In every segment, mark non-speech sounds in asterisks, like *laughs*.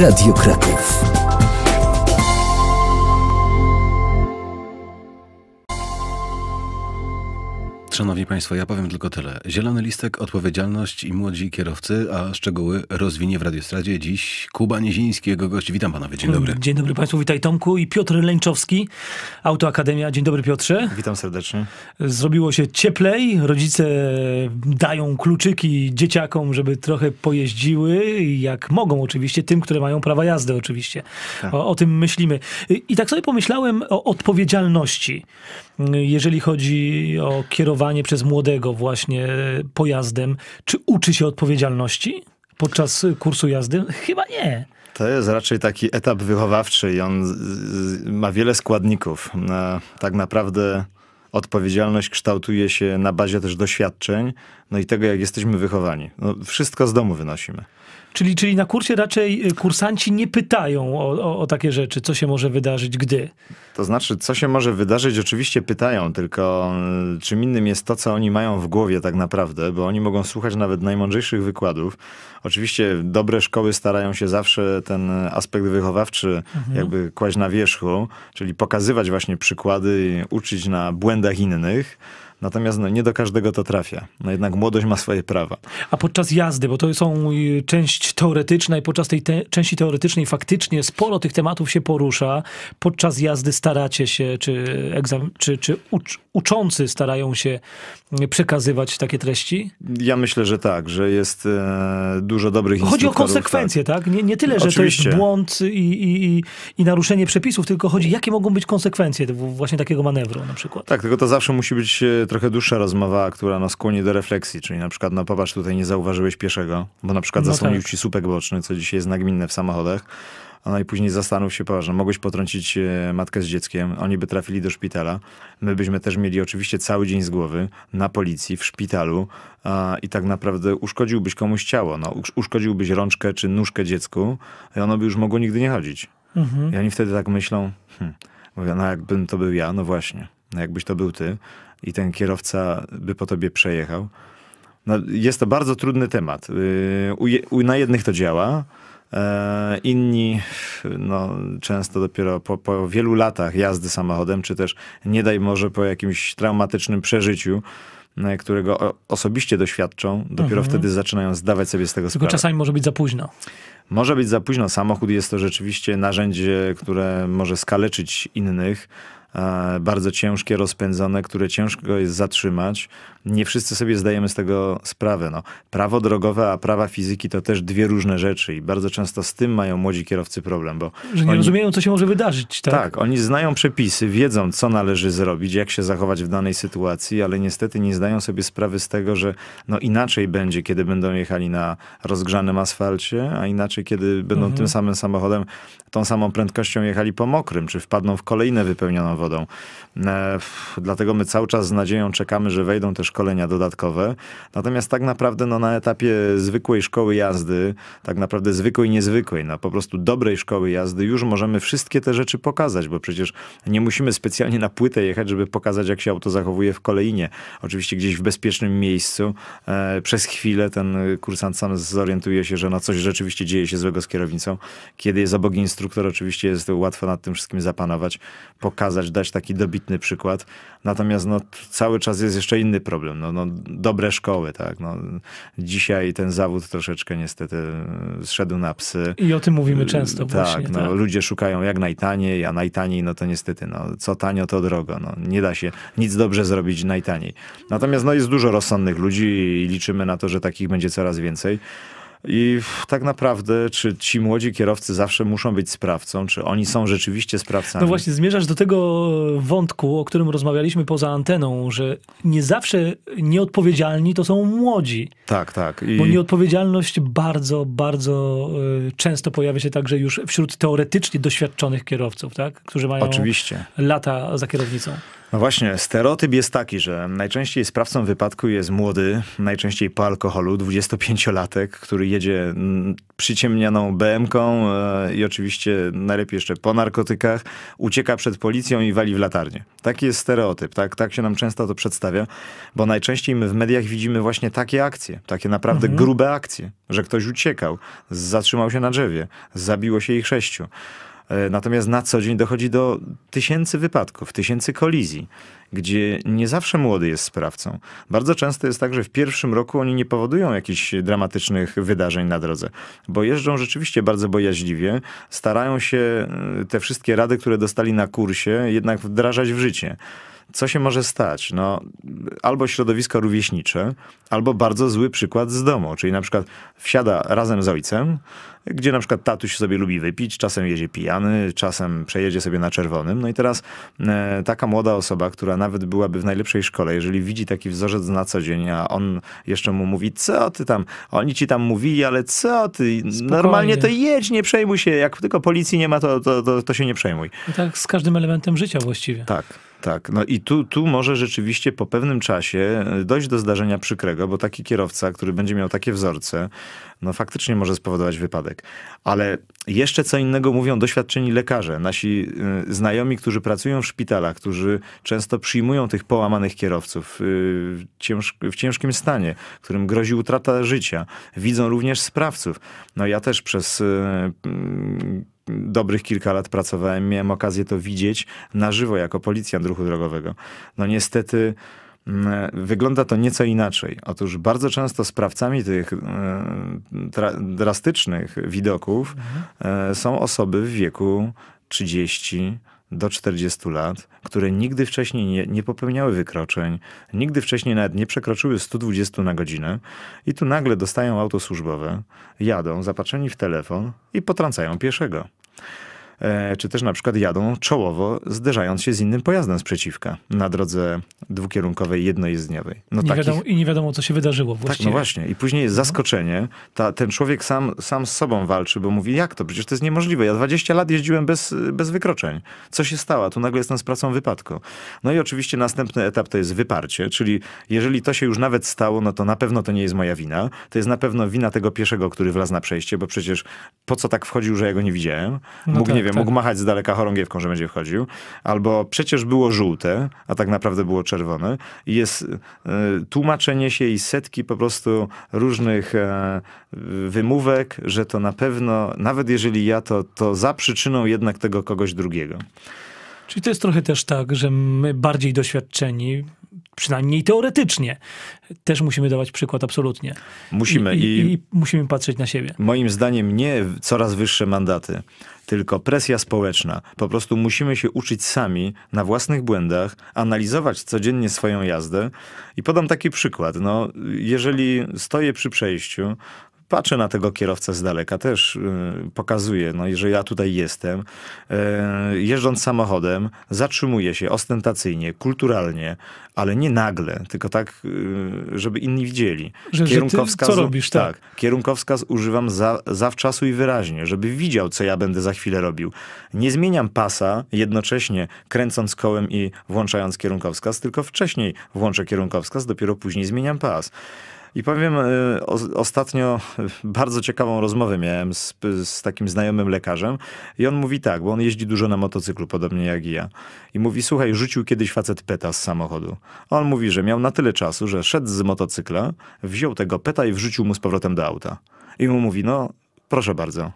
Radio Kraków. Szanowni Państwo, ja powiem tylko tyle. Zielony listek, odpowiedzialność i młodzi kierowcy, a szczegóły rozwinie w Radiostradzie dziś Kuba Nieziński, jego gość. Witam panowie, dzień dobry. Dzień dobry Państwu, witaj Tomku i Piotr Leńczowski, Autoakademia. Dzień dobry Piotrze. Witam serdecznie. Zrobiło się cieplej, rodzice dają kluczyki dzieciakom, żeby trochę pojeździły, jak mogą oczywiście, tym, które mają prawa jazdy oczywiście. Tak. O, o tym myślimy. I tak sobie pomyślałem o odpowiedzialności, jeżeli chodzi o kierowanie przez młodego właśnie pojazdem, czy uczy się odpowiedzialności podczas kursu jazdy? Chyba nie. To jest raczej taki etap wychowawczy i on ma wiele składników. Tak naprawdę odpowiedzialność kształtuje się na bazie też doświadczeń, no i tego, jak jesteśmy wychowani. No, wszystko z domu wynosimy. Czyli, czyli na kursie raczej y, kursanci nie pytają o, o, o, takie rzeczy, co się może wydarzyć, gdy. To znaczy, co się może wydarzyć, oczywiście pytają, tylko y, czym innym jest to, co oni mają w głowie tak naprawdę, bo oni mogą słuchać nawet najmądrzejszych wykładów. Oczywiście dobre szkoły starają się zawsze ten aspekt wychowawczy mhm. jakby kłaść na wierzchu, czyli pokazywać właśnie przykłady, uczyć na błędach innych. Natomiast no, nie do każdego to trafia. No jednak młodość ma swoje prawa. A podczas jazdy, bo to są y, część teoretyczna i podczas tej te części teoretycznej faktycznie sporo tych tematów się porusza. Podczas jazdy staracie się, czy, czy, czy ucz uczący starają się przekazywać takie treści? Ja myślę, że tak, że jest e, dużo dobrych Chodzi o konsekwencje, tak? tak? Nie, nie tyle, że Oczywiście. to jest błąd i, i, i, naruszenie przepisów, tylko chodzi, jakie mogą być konsekwencje właśnie takiego manewru na przykład. Tak, tylko to zawsze musi być e, trochę dłuższa rozmowa, która nas skłoni do refleksji, czyli na przykład, no popatrz, tutaj nie zauważyłeś pieszego, bo na przykład no zasłonił tak. ci słupek boczny, co dzisiaj jest nagminne w samochodach no i później zastanów się, poważnie, mogłeś potrącić e, matkę z dzieckiem, oni by trafili do szpitala, my byśmy też mieli oczywiście cały dzień z głowy na policji, w szpitalu a, i tak naprawdę uszkodziłbyś komuś ciało, no, uszkodziłbyś rączkę czy nóżkę dziecku i ono by już mogło nigdy nie chodzić. Mhm. I oni wtedy tak myślą, hmm, mówią, no jakbym to był ja, no właśnie, no jakbyś to był ty i ten kierowca by po tobie przejechał. No, jest to bardzo trudny temat. Yy, u, u, na jednych to działa, inni no, często dopiero po, po wielu latach jazdy samochodem, czy też nie daj może po jakimś traumatycznym przeżyciu, e, którego osobiście doświadczą, dopiero mhm. wtedy zaczynają zdawać sobie z tego sprawę. Tylko czasami może być za późno. Może być za późno. Samochód jest to rzeczywiście narzędzie, które może skaleczyć innych, E, bardzo ciężkie, rozpędzone, które ciężko jest zatrzymać. Nie wszyscy sobie zdajemy z tego sprawę. No, prawo drogowe, a prawa fizyki to też dwie różne rzeczy i bardzo często z tym mają młodzi kierowcy problem, bo... Że nie oni, rozumieją, co się może wydarzyć, tak? Tak, oni znają przepisy, wiedzą, co należy zrobić, jak się zachować w danej sytuacji, ale niestety nie zdają sobie sprawy z tego, że no inaczej będzie, kiedy będą jechali na rozgrzanym asfalcie, a inaczej, kiedy będą mhm. tym samym samochodem, tą samą prędkością jechali po mokrym, czy wpadną w kolejne wypełnioną wodą. E, dlatego my cały czas z nadzieją czekamy, że wejdą te szkolenia dodatkowe. Natomiast tak naprawdę no, na etapie zwykłej szkoły jazdy, tak naprawdę zwykłej, niezwykłej, no, po prostu dobrej szkoły jazdy, już możemy wszystkie te rzeczy pokazać, bo przecież nie musimy specjalnie na płytę jechać, żeby pokazać, jak się auto zachowuje w kolejnie. Oczywiście gdzieś w bezpiecznym miejscu. E, przez chwilę ten kursant sam zorientuje się, że no coś rzeczywiście dzieje się złego z kierownicą. Kiedy jest obok instruktor, oczywiście jest łatwo nad tym wszystkim zapanować, pokazać, dać taki dobitny przykład. Natomiast no, cały czas jest jeszcze inny problem. No, no, dobre szkoły, tak. No, dzisiaj ten zawód troszeczkę niestety zszedł na psy. I o tym mówimy często tak, właśnie. No, tak, ludzie szukają jak najtaniej, a najtaniej, no to niestety, no, co tanio, to drogo. No, nie da się nic dobrze zrobić najtaniej. Natomiast no, jest dużo rozsądnych ludzi i liczymy na to, że takich będzie coraz więcej. I tak naprawdę, czy ci młodzi kierowcy zawsze muszą być sprawcą, czy oni są rzeczywiście sprawcami? No właśnie, zmierzasz do tego wątku, o którym rozmawialiśmy poza anteną, że nie zawsze nieodpowiedzialni to są młodzi. Tak, tak. I... Bo nieodpowiedzialność bardzo, bardzo y, często pojawia się także już wśród teoretycznie doświadczonych kierowców, tak? którzy mają Oczywiście. lata za kierownicą. No właśnie, stereotyp jest taki, że najczęściej sprawcą wypadku jest młody, najczęściej po alkoholu, 25-latek, który jedzie mm, przyciemnianą BM-ką e, i oczywiście najlepiej jeszcze po narkotykach, ucieka przed policją i wali w latarnię. Taki jest stereotyp, tak, tak się nam często to przedstawia, bo najczęściej my w mediach widzimy właśnie takie akcje, takie naprawdę mhm. grube akcje, że ktoś uciekał, zatrzymał się na drzewie, zabiło się ich sześciu. E, natomiast na co dzień dochodzi do tysięcy wypadków, tysięcy kolizji, gdzie nie zawsze młody jest sprawcą. Bardzo często jest tak, że w pierwszym roku oni nie powodują jakichś dramatycznych wydarzeń na drodze, bo jeżdżą rzeczywiście bardzo bojaźliwie, starają się e, te wszystkie rady, które dostali na kursie, jednak wdrażać w życie co się może stać? No, albo środowisko rówieśnicze, albo bardzo zły przykład z domu, czyli na przykład wsiada razem z ojcem, gdzie na przykład tatuś sobie lubi wypić, czasem jedzie pijany, czasem przejedzie sobie na czerwonym. No i teraz e, taka młoda osoba, która nawet byłaby w najlepszej szkole, jeżeli widzi taki wzorzec na co dzień, a on jeszcze mu mówi, co ty tam, oni ci tam mówili, ale co ty, Spokojnie. normalnie to jedź, nie przejmuj się, jak tylko policji nie ma, to, to, to, to się nie przejmuj. I tak z każdym elementem życia właściwie. Tak. Tak, no i tu, tu może rzeczywiście po pewnym czasie dojść do zdarzenia przykrego, bo taki kierowca, który będzie miał takie wzorce, no faktycznie może spowodować wypadek. Ale jeszcze co innego mówią doświadczeni lekarze, nasi y, znajomi, którzy pracują w szpitalach, którzy często przyjmują tych połamanych kierowców y, w, w ciężkim stanie, którym grozi utrata życia. Widzą również sprawców. No ja też przez dobrych kilka lat pracowałem, miałem okazję to widzieć na żywo jako policjant ruchu drogowego. No niestety mm, wygląda to nieco inaczej. Otóż bardzo często sprawcami tych e, drastycznych widoków mhm. E, są osoby w wieku 30, do 40 lat, które nigdy wcześniej nie, nie, popełniały wykroczeń, nigdy wcześniej nawet nie przekroczyły 120 na godzinę i tu nagle dostają auto służbowe, jadą zapatrzeni w telefon i potrącają pieszego. E, czy też na przykład jadą czołowo, zderzając się z innym pojazdem sprzeciwka na drodze dwukierunkowej, jednojezdniowej. No, nie takich... wiadomo, I nie wiadomo, co się wydarzyło właściwie. Tak, no właśnie. I później jest zaskoczenie. Ta, ten człowiek sam, sam z sobą walczy, bo mówi, jak to? Przecież to jest niemożliwe. Ja 20 lat jeździłem bez, bez wykroczeń. Co się stało? Tu nagle jestem z pracą wypadku. No i oczywiście następny etap to jest wyparcie, czyli jeżeli to się już nawet stało, no to na pewno to nie jest moja wina. To jest na pewno wina tego pieszego, który wlazł na przejście, bo przecież po co tak wchodził, że ja go nie widziałem? No Mógł, tak, nie wiem, tak. mógł machać z daleka chorągiewką, że będzie wchodził. Albo przecież było żółte, a tak naprawdę było czerwone. I jest y, tłumaczenie się i setki po prostu różnych e, wymówek, że to na pewno, nawet jeżeli ja, to, to za przyczyną jednak tego kogoś drugiego. Czyli to jest trochę też tak, że my bardziej doświadczeni, przynajmniej teoretycznie, też musimy dawać przykład absolutnie. Musimy. I, i, i, musimy patrzeć na siebie. Moim zdaniem nie coraz wyższe mandaty, tylko presja społeczna. Po prostu musimy się uczyć sami na własnych błędach, analizować codziennie swoją jazdę. I podam taki przykład. No, jeżeli stoję przy przejściu, patrzę na tego kierowcę z daleka, też yy, pokazuję, no, że ja tutaj jestem. Yy, jeżdżąc samochodem, zatrzymuję się ostentacyjnie, kulturalnie, ale nie nagle, tylko tak, yy, żeby inni widzieli. Że, kierunkowskaz, co robisz, tak? tak kierunkowskaz używam za, zawczasu i wyraźnie, żeby widział, co ja będę za chwilę robił. Nie zmieniam pasa jednocześnie kręcąc kołem i włączając kierunkowskaz, tylko wcześniej włączę kierunkowskaz, dopiero później zmieniam pas. I powiem, e, o, ostatnio bardzo ciekawą rozmowę miałem z, z, takim znajomym lekarzem i on mówi tak, bo on jeździ dużo na motocyklu, podobnie jak i ja. I mówi, słuchaj, rzucił kiedyś facet peta z samochodu. On mówi, że miał na tyle czasu, że szedł z motocykla, wziął tego peta i wrzucił mu z powrotem do auta. I mu mówi, no proszę bardzo,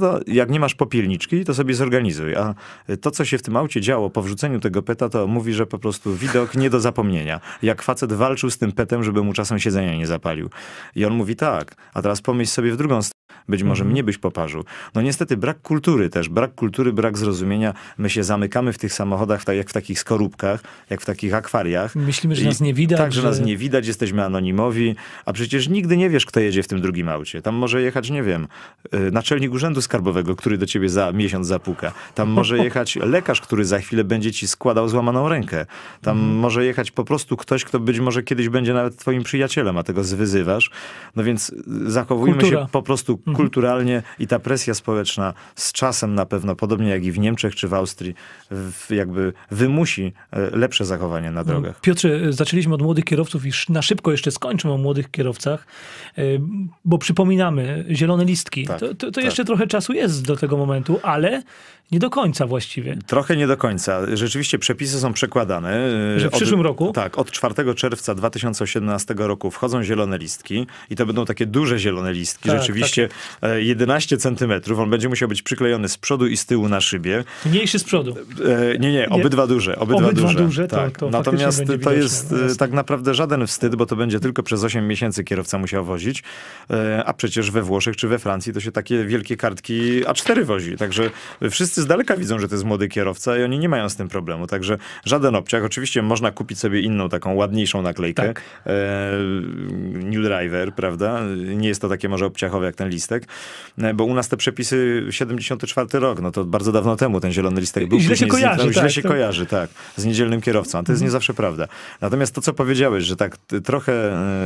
to jak nie masz popielniczki, to sobie zorganizuj. A to, co się w tym aucie działo po wrzuceniu tego peta, to mówi, że po prostu widok nie do zapomnienia. Jak facet walczył z tym petem, żeby mu czasem siedzenia nie zapalił. I on mówi tak, a teraz pomyśl sobie w drugą stronę. Być może mhm. mnie byś poparzył. No niestety brak kultury też, brak kultury, brak zrozumienia. My się zamykamy w tych samochodach, tak jak w takich skorupkach, jak w takich akwariach. Myślimy, że I, nas nie widać. Tak, że, że nas nie widać, jesteśmy anonimowi, a przecież nigdy nie wiesz, kto jedzie w tym drugim aucie. Tam może jechać, nie wiem, y, naczelnik urzędu skarbowego, który do ciebie za miesiąc zapuka. Tam może jechać *laughs* lekarz, który za chwilę będzie ci składał złamaną rękę. Tam mhm. może jechać po prostu ktoś, kto być może kiedyś będzie nawet twoim przyjacielem, a tego zwyzywasz. No więc zachowujmy Kultura. się po prostu kulturalnie i ta presja społeczna z czasem na pewno, podobnie jak i w Niemczech czy w Austrii, jakby wymusi e, lepsze zachowanie na drogach. Piotrze, zaczęliśmy od młodych kierowców i na szybko jeszcze skończymy o młodych kierowcach, e, bo przypominamy, zielone listki. Tak, to, to, to tak. jeszcze trochę czasu jest do tego momentu, ale nie do końca właściwie. Trochę nie do końca. Rzeczywiście przepisy są przekładane. Że w od, przyszłym roku? Tak, od 4 czerwca 2017 roku wchodzą zielone listki i to będą takie duże zielone listki, tak, rzeczywiście takie. 11 centymetrów. On będzie musiał być przyklejony z przodu i z tyłu na szybie. Mniejszy z przodu. E, nie, nie, obydwa duże. Obydwa, obydwa duże, duże tak. to, to Natomiast to jest no tak naprawdę żaden wstyd, bo to będzie tylko przez 8 miesięcy kierowca musiał wozić, e, a przecież we Włoszech czy we Francji to się takie wielkie kartki A4 wozi. Także wszyscy z daleka widzą, że to jest młody kierowca i oni nie mają z tym problemu. Także żaden obciach. Oczywiście można kupić sobie inną, taką ładniejszą naklejkę. Tak. E, New Driver, prawda? Nie jest to takie może obciachowe jak ten listek, e, bo u nas te przepisy 74 rok, no to bardzo dawno temu ten zielony listek był. Źle się kojarzy. Źle tak, się to... kojarzy, tak. Z niedzielnym kierowcą. A to jest mhm. nie zawsze prawda. Natomiast to, co powiedziałeś, że tak trochę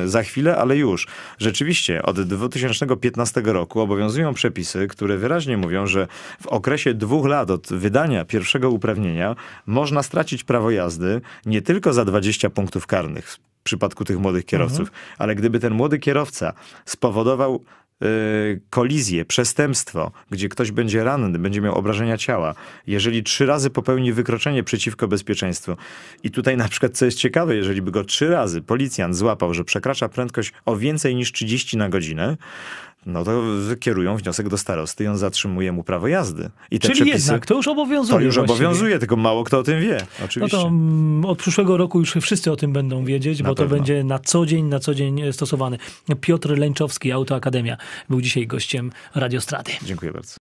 e, za chwilę, ale już. Rzeczywiście od 2015 roku obowiązują przepisy, które wyraźnie mówią, że w okresie dwóch lat od wydania pierwszego uprawnienia można stracić prawo jazdy nie tylko za 20 punktów karnych w przypadku tych młodych kierowców, mhm. ale gdyby ten młody kierowca spowodował y, kolizję, przestępstwo, gdzie ktoś będzie ranny, będzie miał obrażenia ciała, jeżeli trzy razy popełni wykroczenie przeciwko bezpieczeństwu i tutaj na przykład, co jest ciekawe, jeżeli by go trzy razy policjant złapał, że przekracza prędkość o więcej niż 30 na godzinę, no to kierują wniosek do starosty i on zatrzymuje mu prawo jazdy. I te Czyli przepisy, jednak to już obowiązuje. To już właściwie. obowiązuje, tylko mało kto o tym wie. Oczywiście. No to mm, od przyszłego roku już wszyscy o tym będą wiedzieć, na bo pewno. to będzie na co dzień, na co dzień stosowany. Piotr Lęczowski, Autoakademia, był dzisiaj gościem Radiostrady. Dziękuję bardzo.